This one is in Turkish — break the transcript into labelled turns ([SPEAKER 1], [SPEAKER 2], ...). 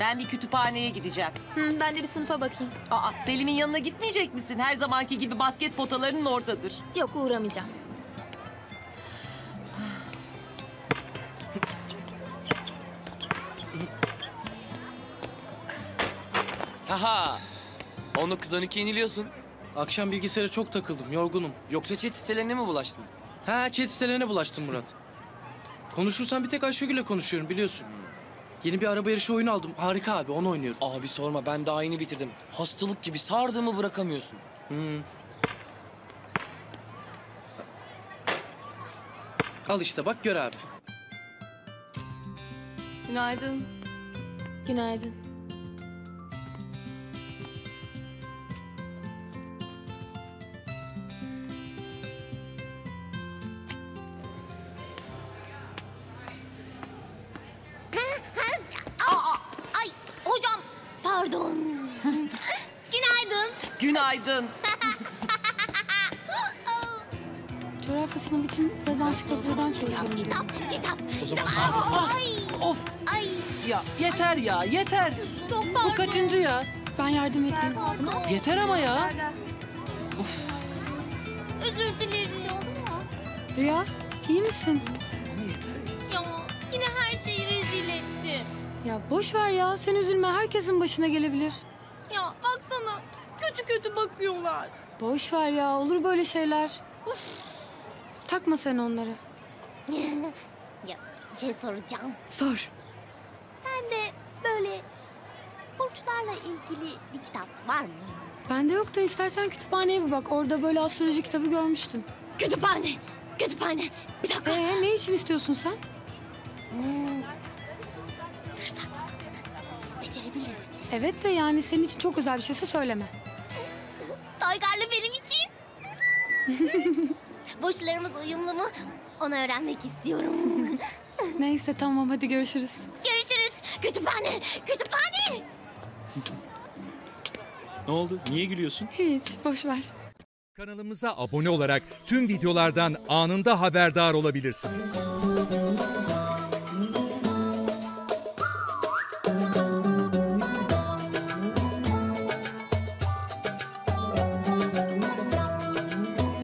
[SPEAKER 1] Ben bir kütüphaneye gideceğim.
[SPEAKER 2] Hı, ben de bir sınıfa bakayım.
[SPEAKER 1] Aa, Selim'in yanına gitmeyecek misin? Her zamanki gibi basket potalarının oradadır.
[SPEAKER 2] Yok uğramayacağım.
[SPEAKER 3] Haha. 19-12 yeniliyorsun.
[SPEAKER 4] Akşam bilgisayara çok takıldım, yorgunum.
[SPEAKER 3] Yoksa chat sitelerine mi bulaştın?
[SPEAKER 4] Ha, chat sitelerine bulaştım Murat. Konuşursan bir tek Ayşegül'le konuşuyorum biliyorsun. Yeni bir araba yarışı oyunu aldım. Harika abi, onu oynuyorum.
[SPEAKER 3] Abi sorma ben daha yeni bitirdim. Hastalık gibi sardığımı bırakamıyorsun.
[SPEAKER 4] Hmm. Al işte bak gör abi.
[SPEAKER 1] Günaydın.
[SPEAKER 2] Günaydın.
[SPEAKER 5] Günaydın.
[SPEAKER 2] Coğrafya sınavı için biraz ansiklopediden çalışıyorum.
[SPEAKER 5] Kitap, kitap. kitap. Ay,
[SPEAKER 3] Of
[SPEAKER 5] ay.
[SPEAKER 3] ya yeter ya yeter.
[SPEAKER 5] Çok
[SPEAKER 3] Bu
[SPEAKER 5] pardon.
[SPEAKER 3] kaçıncı ya?
[SPEAKER 2] Ben yardım edeyim.
[SPEAKER 3] Yeter ama ya.
[SPEAKER 5] Özür dilerim.
[SPEAKER 2] Rüya, iyi misin?
[SPEAKER 5] Ya yine her şeyi rezil etti.
[SPEAKER 2] Ya boş ver ya, sen üzülme. Herkesin başına gelebilir.
[SPEAKER 5] Ya baksana kötü kötü bakıyorlar.
[SPEAKER 2] Boş ver ya, olur böyle şeyler. Takma sen onları.
[SPEAKER 5] Ya bir şey soracağım.
[SPEAKER 2] Sor.
[SPEAKER 5] Sen de böyle burçlarla ilgili bir kitap var mı?
[SPEAKER 2] Bende yok da istersen kütüphaneye bir bak. Orada böyle astroloji kitabı görmüştüm.
[SPEAKER 5] Kütüphane. Kütüphane. Bir dakika.
[SPEAKER 2] Ee, ne için istiyorsun sen?
[SPEAKER 5] Sır
[SPEAKER 2] Evet de yani senin için çok özel bir şeyse söyleme.
[SPEAKER 5] Toygar'la benim için. Burçlarımız uyumlu mu? Onu öğrenmek istiyorum.
[SPEAKER 2] Neyse tamam hadi görüşürüz.
[SPEAKER 5] Görüşürüz. Kütüphane. Kütüphane.
[SPEAKER 6] Ne oldu? Niye gülüyorsun?
[SPEAKER 2] Hiç, boş ver.
[SPEAKER 7] Kanalımıza abone olarak tüm videolardan anında haberdar olabilirsiniz.